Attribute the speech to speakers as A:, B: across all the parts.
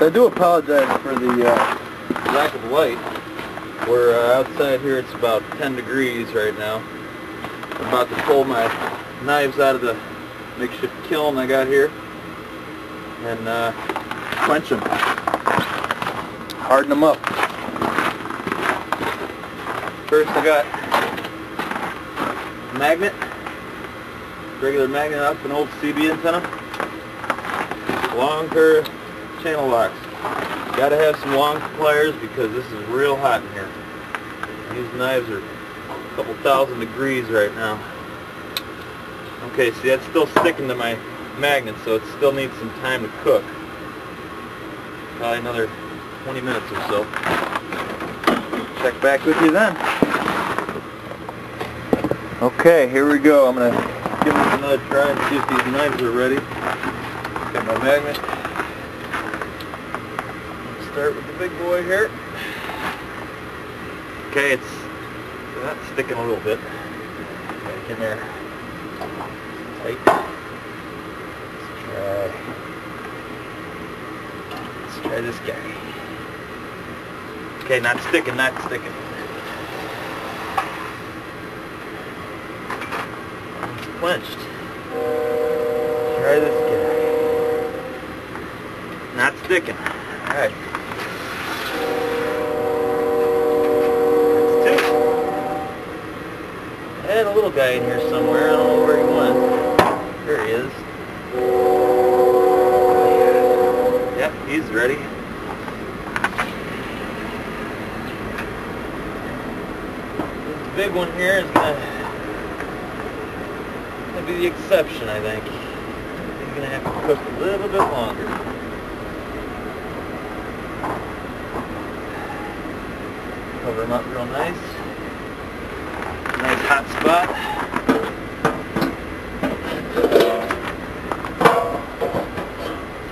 A: I do apologize for the uh, lack of light. We're uh, outside here, it's about 10 degrees right now. I'm about to pull my knives out of the makeshift kiln I got here and uh, quench them. Harden them up. First I got a magnet, regular magnet up an old CB antenna, long channel locks. Gotta have some long pliers because this is real hot in here. These knives are a couple thousand degrees right now. Okay, see that's still sticking to my magnet, so it still needs some time to cook. Probably another 20 minutes or so. Check back with you then. Okay, here we go. I'm going to give this another try and see if these knives are ready. Got my magnet. Start with the big boy here. Okay, it's not sticking a little bit. Back in there. Tight. Let's try. Let's try this guy. Okay, not sticking, not sticking. It's quenched. Try this guy. Not sticking. Alright. That's two. I had a little guy in here somewhere. I don't know where he went. There he is. Yep, he's ready. This big one here is gonna, be the exception, I think. He's gonna have to cook a little bit longer. Cover him up real nice. Hot spot.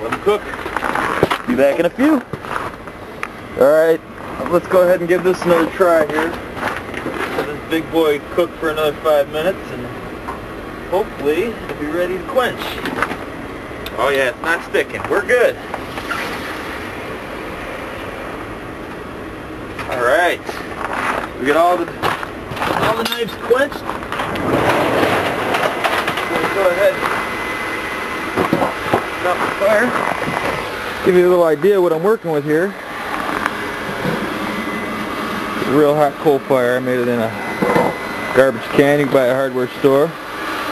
A: Let him cook. Be back in a few. Alright, let's go ahead and give this another try here. Let this big boy cook for another five minutes and hopefully it'll be ready to quench. Oh yeah, it's not sticking. We're good. Alright. We got all the the knives quenched. Go ahead stop the fire. Give you a little idea what I'm working with here. It's a real hot coal fire. I made it in a garbage can you buy at a hardware store.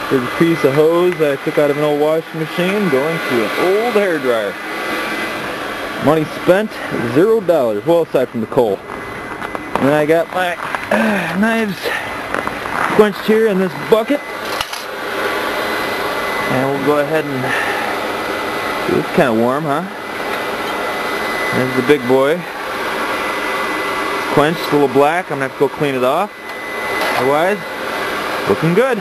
A: There's a piece of hose I took out of an old washing machine going to an old hair dryer. Money spent, zero dollars. Well, aside from the coal. And then I got my uh, knives quenched here in this bucket. And we'll go ahead and... It's kind of warm, huh? There's the big boy. Quenched, a little black. I'm going to have to go clean it off. Otherwise, looking good.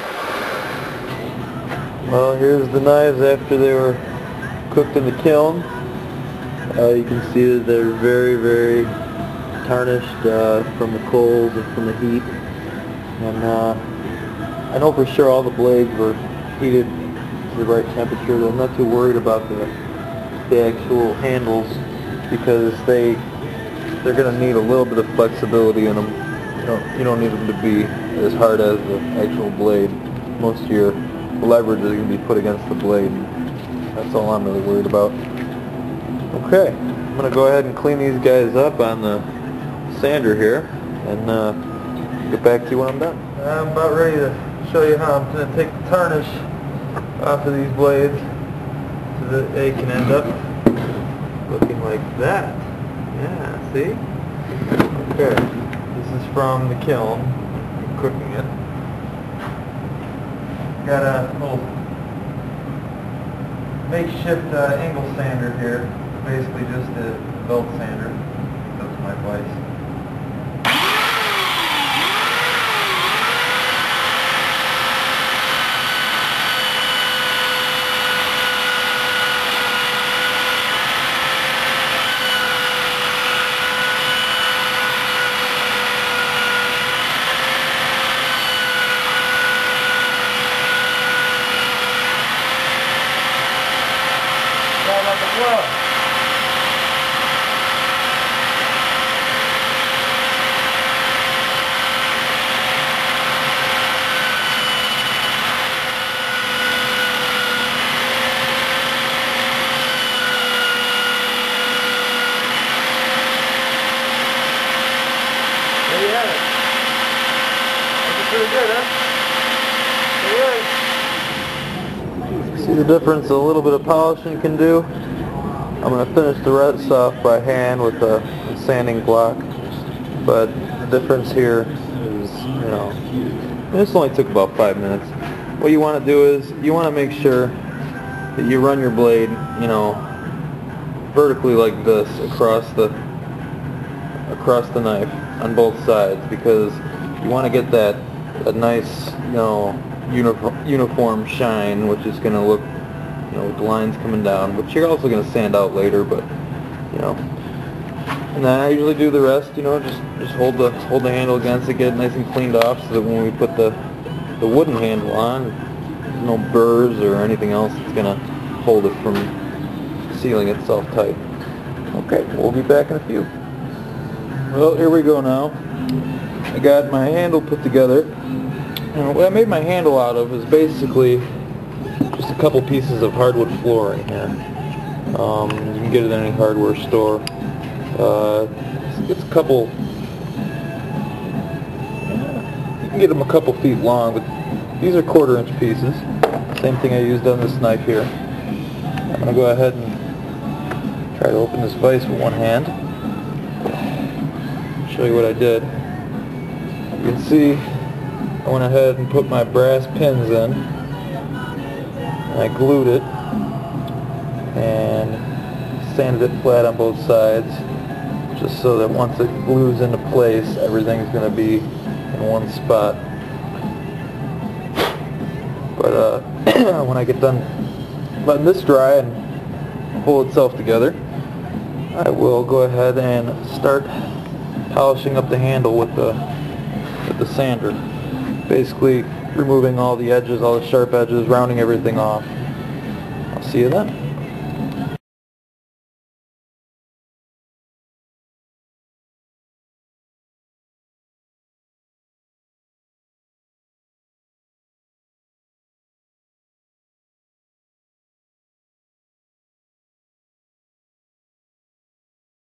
A: Well, here's the knives after they were cooked in the kiln. Uh, you can see that they're very, very tarnished uh, from the coals and from the heat. And uh, I know for sure all the blades were heated to the right temperature. I'm not too worried about the, the actual handles because they they're going to need a little bit of flexibility in them. You don't, you don't need them to be as hard as the actual blade. Most of your leverage is going to be put against the blade. That's all I'm really worried about. Okay, I'm going to go ahead and clean these guys up on the sander here and uh, get back to you when I'm done. I'm about ready to show you how I'm going to take the tarnish off of these blades so that they can end up looking like that. Yeah, see? Okay, this is from the kiln, I'm cooking it. Got a little makeshift uh, angle sander here, basically just a belt sander, that's my place. you had it. That's pretty good, huh? See the difference a little bit of polishing can do? I'm going to finish the rest off by hand with a sanding block, but the difference here is, you know, this only took about five minutes. What you want to do is you want to make sure that you run your blade, you know, vertically like this across the across the knife on both sides because you want to get that a nice, you know, uniform, uniform shine, which is going to look, you know, with the lines coming down, which you're also going to sand out later, but, you know. And then I usually do the rest, you know, just just hold the hold the handle against it, get it nice and cleaned off, so that when we put the the wooden handle on, no burrs or anything else that's going to hold it from sealing itself tight. Okay, we'll be back in a few. Well, here we go now. I got my handle put together. And what I made my handle out of is basically just a couple pieces of hardwood flooring here. Um, you can get it in any hardware store. Uh, it's a couple, you can get them a couple feet long, but these are quarter inch pieces. Same thing I used on this knife here. I'm going to go ahead and try to open this vise with one hand. Show you what I did. You can see I went ahead and put my brass pins in. And I glued it and sanded it flat on both sides just so that once it glues into place everything's going to be in one spot. But uh, when I get done letting this dry and pull itself together, I will go ahead and start polishing up the handle with the with the sander. Basically removing all the edges, all the sharp edges, rounding everything off. I'll see you then.